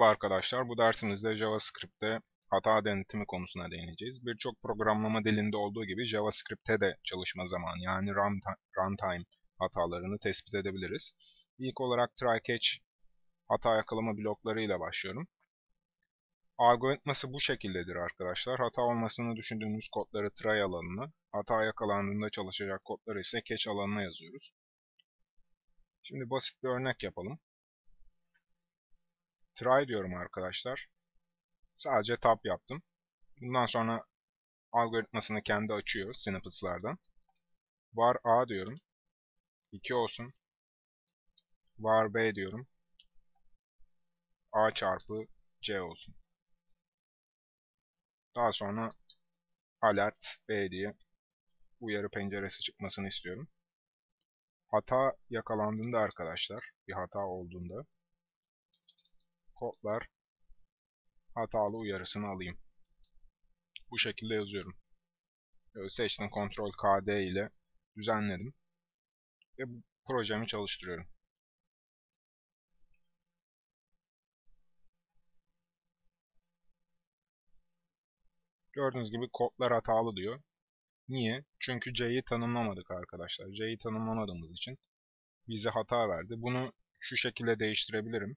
Merhaba arkadaşlar, bu dersimizde JavaScript'te hata denetimi konusuna değineceğiz. Birçok programlama dilinde olduğu gibi JavaScript'te de çalışma zamanı yani runtime hatalarını tespit edebiliriz. İlk olarak try-catch hata yakalama bloklarıyla başlıyorum. Algoritması bu şekildedir arkadaşlar. Hata olmasını düşündüğümüz kodları try alanına, hata yakalandığında çalışacak kodları ise catch alanına yazıyoruz. Şimdi basit bir örnek yapalım. Try diyorum arkadaşlar. Sadece tab yaptım. Bundan sonra algoritmasını kendi açıyor snippets'lardan. Var A diyorum. 2 olsun. Var B diyorum. A çarpı C olsun. Daha sonra alert B diye uyarı penceresi çıkmasını istiyorum. Hata yakalandığında arkadaşlar, bir hata olduğunda kodlar hatalı uyarısını alayım. Bu şekilde yazıyorum. Seçtim Ctrl KD ile düzenledim. Ve bu projemi çalıştırıyorum. Gördüğünüz gibi kodlar hatalı diyor. Niye? Çünkü C'yi tanımlamadık arkadaşlar. C'yi tanımlamadığımız için bize hata verdi. Bunu şu şekilde değiştirebilirim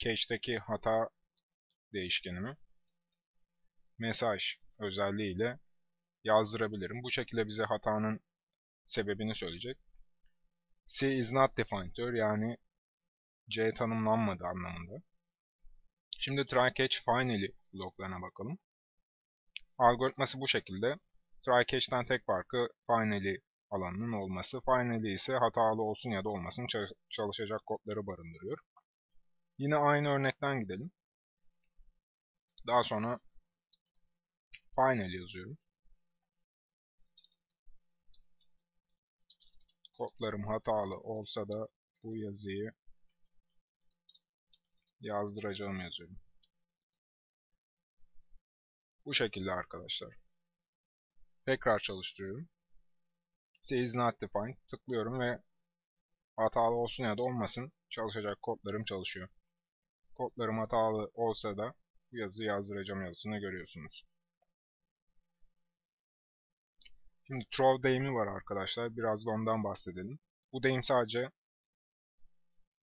cache'deki hata değişkenimi mesaj özelliğiyle yazdırabilirim. Bu şekilde bize hatanın sebebini söyleyecek. C is not defined diyor. Yani C tanımlanmadı anlamında. Şimdi try catch finally bloklarına bakalım. Algoritması bu şekilde. Try catch'ten tek farkı finally alanının olması. Finally ise hatalı olsun ya da olmasın çalışacak kodları barındırıyor. Yine aynı örnekten gidelim. Daha sonra final yazıyorum. Kodlarım hatalı olsa da bu yazıyı yazdıracağım yazıyorum. Bu şekilde arkadaşlar. Tekrar çalıştırıyorum. İs not defined. Tıklıyorum ve hatalı olsun ya da olmasın çalışacak kodlarım çalışıyor kodlarım hatalı olsa da bu yazıyı yazdıracağım yazısını görüyorsunuz. Şimdi throw deyimi var arkadaşlar. Biraz da ondan bahsedelim. Bu deyim sadece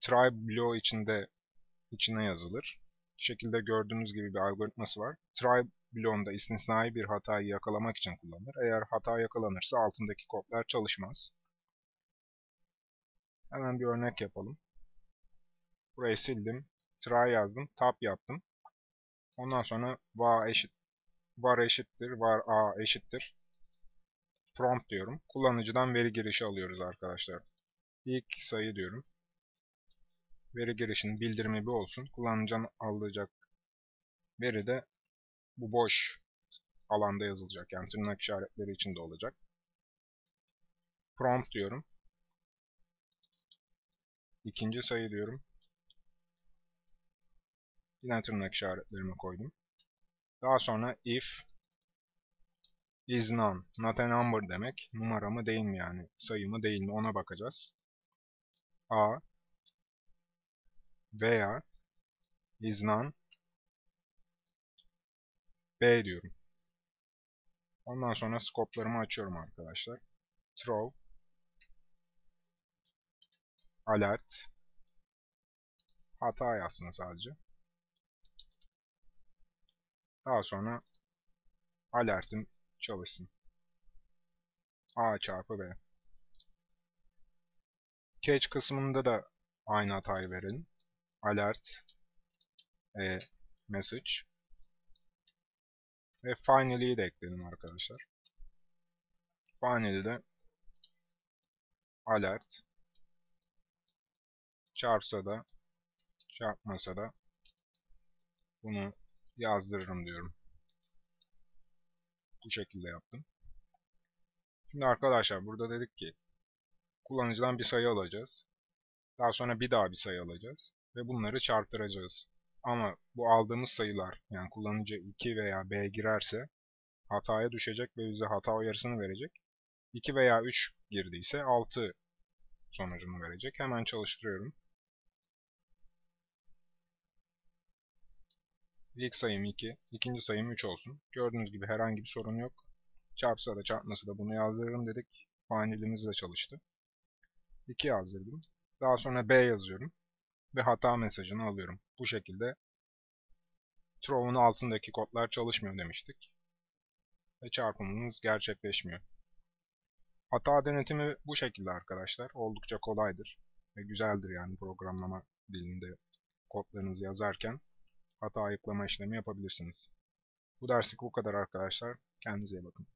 try bloğu içinde içine yazılır. Şekilde gördüğünüz gibi bir algoritması var. Try bloğunda istisnai bir hatayı yakalamak için kullanılır. Eğer hata yakalanırsa altındaki kodlar çalışmaz. Hemen bir örnek yapalım. Burayı sildim try yazdım. Tab yaptım. Ondan sonra var eşit var eşittir var a eşittir prompt diyorum. Kullanıcıdan veri girişi alıyoruz arkadaşlar. İlk sayı diyorum. Veri girişinin bildirimi bir olsun. Kullanıcının alacak veri de bu boş alanda yazılacak. Yani tırnak işaretleri içinde olacak. Prompt diyorum. İkinci sayı diyorum. Yine tırnak işaretlerimi koydum. Daha sonra if is none, not a number demek. Numara mı değil mi yani? Sayı mı değil mi? Ona bakacağız. A veya is none B diyorum. Ondan sonra skoplarımı açıyorum arkadaşlar. Throw alert hata yazsın sadece. Daha sonra alertim çalışsın. A çarpı B. Catch kısmında da aynı hatayı verelim. Alert e, message ve finally'yi de ekledim arkadaşlar. Finally alert çarpsa da çarpmasa da bunu yazdırırım diyorum. Bu şekilde yaptım. Şimdi arkadaşlar burada dedik ki kullanıcıdan bir sayı alacağız. Daha sonra bir daha bir sayı alacağız. Ve bunları çarptıracağız. Ama bu aldığımız sayılar yani kullanıcı 2 veya B girerse hataya düşecek ve bize hata uyarısını verecek. 2 veya 3 girdiyse 6 sonucunu verecek. Hemen çalıştırıyorum. İlk sayım 2, ikinci sayım 3 olsun. Gördüğünüz gibi herhangi bir sorun yok. Çarpsa da çarpmasa da bunu yazdırırım dedik. Fanilimiz de çalıştı. 2 yazdırdım. Daha sonra B yazıyorum. Ve hata mesajını alıyorum. Bu şekilde throw'un altındaki kodlar çalışmıyor demiştik. Ve çarpımımız gerçekleşmiyor. Hata denetimi bu şekilde arkadaşlar. Oldukça kolaydır. Ve güzeldir yani programlama dilinde kodlarınızı yazarken hata ayıklama işlemi yapabilirsiniz. Bu derslik bu kadar arkadaşlar. Kendinize iyi bakın.